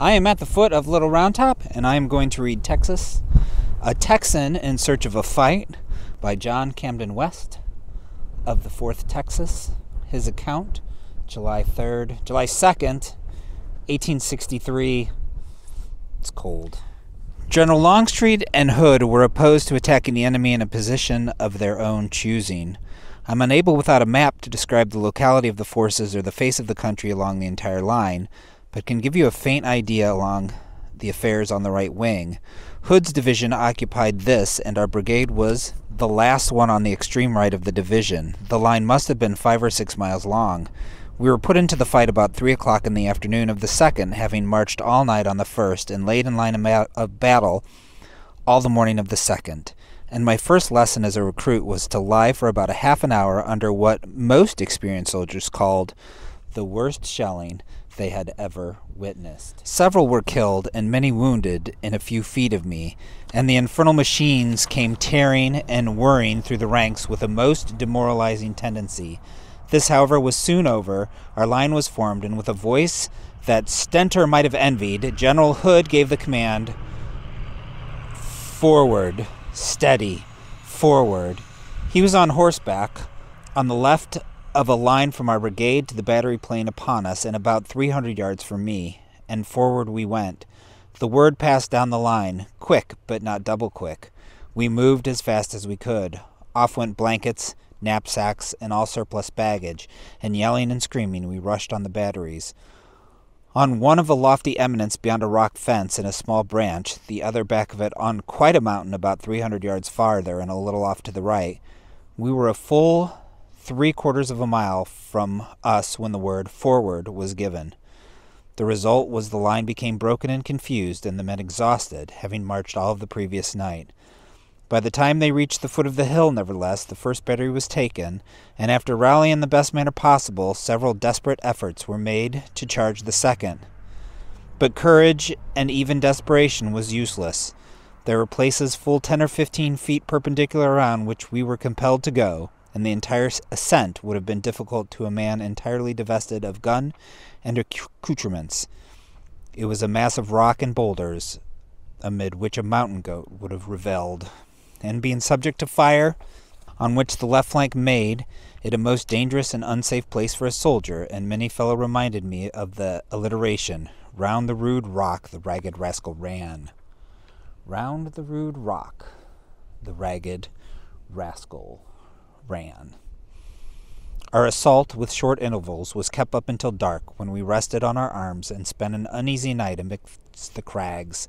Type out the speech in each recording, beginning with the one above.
I am at the foot of Little Round Top, and I am going to read Texas, A Texan in Search of a Fight by John Camden West of the 4th Texas. His account, July 3rd, July 2nd, 1863. It's cold. General Longstreet and Hood were opposed to attacking the enemy in a position of their own choosing. I'm unable without a map to describe the locality of the forces or the face of the country along the entire line, but can give you a faint idea along the affairs on the right wing. Hood's division occupied this, and our brigade was the last one on the extreme right of the division. The line must have been five or six miles long. We were put into the fight about three o'clock in the afternoon of the second, having marched all night on the first and laid in line of battle all the morning of the second. And my first lesson as a recruit was to lie for about a half an hour under what most experienced soldiers called the worst shelling they had ever witnessed. Several were killed and many wounded in a few feet of me, and the infernal machines came tearing and whirring through the ranks with a most demoralizing tendency. This, however, was soon over. Our line was formed, and with a voice that Stentor might have envied, General Hood gave the command Forward, steady, forward. He was on horseback. On the left of a line from our brigade to the battery plane upon us and about 300 yards from me, and forward we went. The word passed down the line, quick, but not double quick. We moved as fast as we could. Off went blankets, knapsacks, and all surplus baggage, and yelling and screaming we rushed on the batteries. On one of a lofty eminence beyond a rock fence and a small branch, the other back of it on quite a mountain about 300 yards farther and a little off to the right, we were a full three quarters of a mile from us when the word forward was given. The result was the line became broken and confused, and the men exhausted, having marched all of the previous night. By the time they reached the foot of the hill, nevertheless, the first battery was taken, and after rallying the best manner possible, several desperate efforts were made to charge the second. But courage and even desperation was useless. There were places full ten or fifteen feet perpendicular around which we were compelled to go, and the entire ascent would have been difficult to a man entirely divested of gun and accoutrements. It was a mass of rock and boulders, amid which a mountain goat would have revelled, and being subject to fire, on which the left flank made it a most dangerous and unsafe place for a soldier, and many fellow reminded me of the alliteration, Round the rude rock the ragged rascal ran. Round the rude rock the ragged rascal ran. Our assault, with short intervals, was kept up until dark, when we rested on our arms and spent an uneasy night amidst the crags.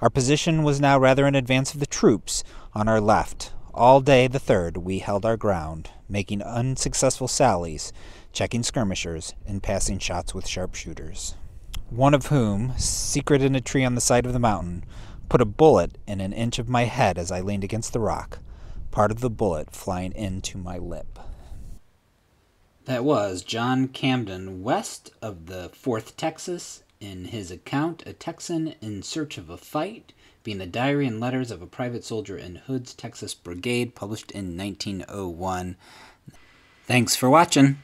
Our position was now rather in advance of the troops on our left. All day the third we held our ground, making unsuccessful sallies, checking skirmishers, and passing shots with sharpshooters. One of whom, secret in a tree on the side of the mountain, put a bullet in an inch of my head as I leaned against the rock part of the bullet flying into my lip. That was John Camden West of the 4th Texas in his account, A Texan in Search of a Fight, being the diary and letters of a private soldier in Hood's Texas Brigade, published in 1901. Thanks for watching.